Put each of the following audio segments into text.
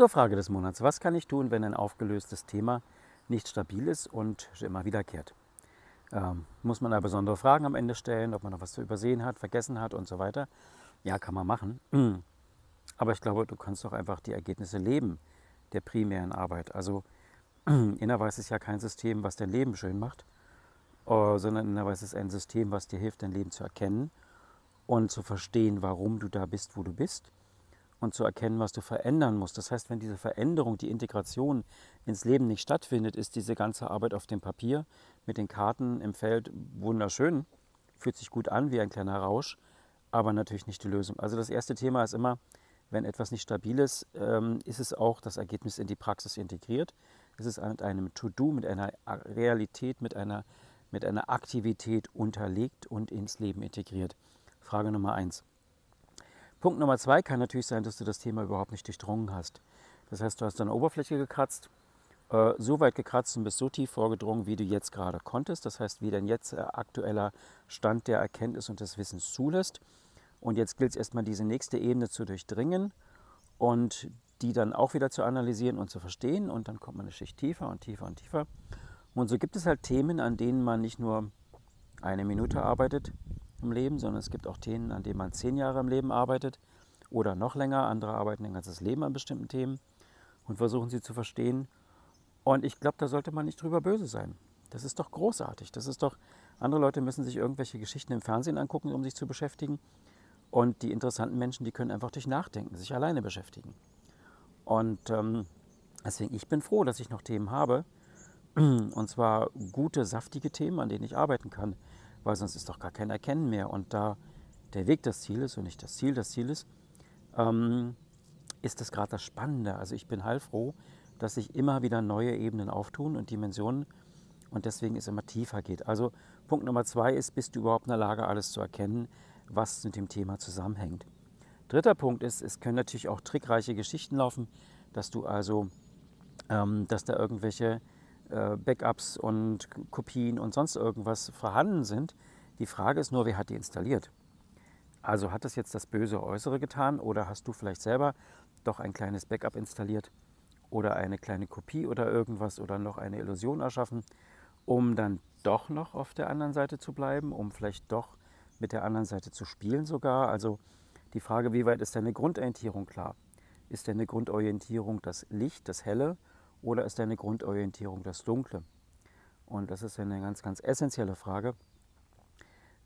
Zur Frage des Monats. Was kann ich tun, wenn ein aufgelöstes Thema nicht stabil ist und immer wiederkehrt? Ähm, muss man da besondere Fragen am Ende stellen, ob man noch was zu übersehen hat, vergessen hat und so weiter? Ja, kann man machen. Aber ich glaube, du kannst doch einfach die Ergebnisse leben der primären Arbeit. Also Innerweis ist ja kein System, was dein Leben schön macht, äh, sondern Innerweis ist ein System, was dir hilft, dein Leben zu erkennen und zu verstehen, warum du da bist, wo du bist und zu erkennen, was du verändern musst. Das heißt, wenn diese Veränderung, die Integration ins Leben nicht stattfindet, ist diese ganze Arbeit auf dem Papier mit den Karten im Feld wunderschön, fühlt sich gut an wie ein kleiner Rausch, aber natürlich nicht die Lösung. Also das erste Thema ist immer, wenn etwas nicht stabil ist, ähm, ist es auch das Ergebnis in die Praxis integriert. Es ist mit einem To-Do, mit einer Realität, mit einer, mit einer Aktivität unterlegt und ins Leben integriert. Frage Nummer eins. Punkt Nummer zwei kann natürlich sein, dass du das Thema überhaupt nicht durchdrungen hast. Das heißt, du hast deine Oberfläche gekratzt, äh, so weit gekratzt und bist so tief vorgedrungen, wie du jetzt gerade konntest. Das heißt, wie dein jetzt äh, aktueller Stand der Erkenntnis und des Wissens zulässt. Und jetzt gilt es erstmal, diese nächste Ebene zu durchdringen und die dann auch wieder zu analysieren und zu verstehen. Und dann kommt man eine Schicht tiefer und tiefer und tiefer. Und so gibt es halt Themen, an denen man nicht nur eine Minute arbeitet im Leben, sondern es gibt auch Themen, an denen man zehn Jahre im Leben arbeitet oder noch länger. Andere arbeiten ein ganzes Leben an bestimmten Themen und versuchen sie zu verstehen. Und ich glaube, da sollte man nicht drüber böse sein. Das ist doch großartig. Das ist doch, andere Leute müssen sich irgendwelche Geschichten im Fernsehen angucken, um sich zu beschäftigen. Und die interessanten Menschen, die können einfach durch Nachdenken sich alleine beschäftigen. Und ähm, deswegen, ich bin froh, dass ich noch Themen habe. Und zwar gute, saftige Themen, an denen ich arbeiten kann. Weil sonst ist doch gar kein Erkennen mehr. Und da der Weg das Ziel ist und nicht das Ziel das Ziel ist, ähm, ist das gerade das Spannende. Also ich bin heilfroh, dass sich immer wieder neue Ebenen auftun und Dimensionen und deswegen es immer tiefer geht. Also Punkt Nummer zwei ist, bist du überhaupt in der Lage, alles zu erkennen? was mit dem Thema zusammenhängt. Dritter Punkt ist, es können natürlich auch trickreiche Geschichten laufen, dass du also, ähm, dass da irgendwelche Backups und Kopien und sonst irgendwas vorhanden sind. Die Frage ist nur, wer hat die installiert? Also hat das jetzt das böse Äußere getan oder hast du vielleicht selber doch ein kleines Backup installiert oder eine kleine Kopie oder irgendwas oder noch eine Illusion erschaffen, um dann doch noch auf der anderen Seite zu bleiben, um vielleicht doch mit der anderen Seite zu spielen sogar. Also die Frage, wie weit ist deine Grundorientierung klar? Ist deine Grundorientierung das Licht, das Helle oder ist deine Grundorientierung das Dunkle? Und das ist eine ganz, ganz essentielle Frage.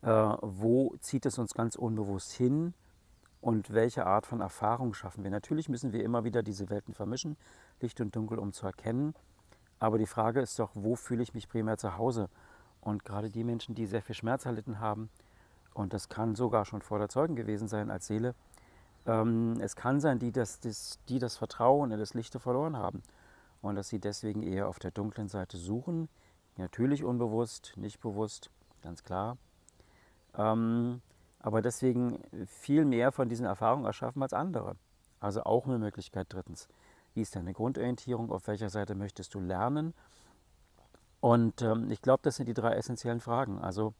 Äh, wo zieht es uns ganz unbewusst hin und welche Art von Erfahrung schaffen wir? Natürlich müssen wir immer wieder diese Welten vermischen, Licht und Dunkel, um zu erkennen. Aber die Frage ist doch, wo fühle ich mich primär zu Hause? Und gerade die Menschen, die sehr viel Schmerz erlitten haben, und das kann sogar schon vor der Zeugen gewesen sein als Seele. Ähm, es kann sein, die das, das, die das Vertrauen in das Lichte verloren haben und dass sie deswegen eher auf der dunklen Seite suchen. Natürlich unbewusst, nicht bewusst, ganz klar. Ähm, aber deswegen viel mehr von diesen Erfahrungen erschaffen als andere. Also auch eine Möglichkeit drittens. Wie ist deine Grundorientierung? Auf welcher Seite möchtest du lernen? Und ähm, ich glaube, das sind die drei essentiellen Fragen. Also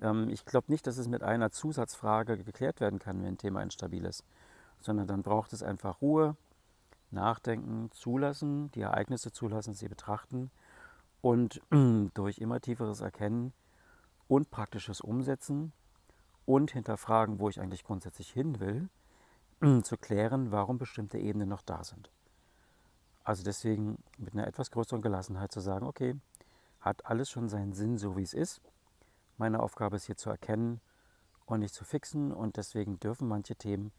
ähm, ich glaube nicht, dass es mit einer Zusatzfrage geklärt werden kann, wenn ein Thema instabil ist, sondern dann braucht es einfach Ruhe, Nachdenken, zulassen, die Ereignisse zulassen, sie betrachten und durch immer tieferes Erkennen und praktisches Umsetzen und hinterfragen, wo ich eigentlich grundsätzlich hin will, zu klären, warum bestimmte Ebenen noch da sind. Also deswegen mit einer etwas größeren Gelassenheit zu sagen, okay, hat alles schon seinen Sinn, so wie es ist. Meine Aufgabe ist hier zu erkennen und nicht zu fixen. Und deswegen dürfen manche Themen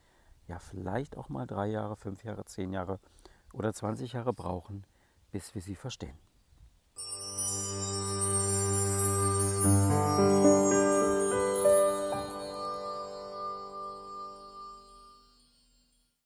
ja vielleicht auch mal drei Jahre, fünf Jahre, zehn Jahre oder 20 Jahre brauchen, bis wir sie verstehen.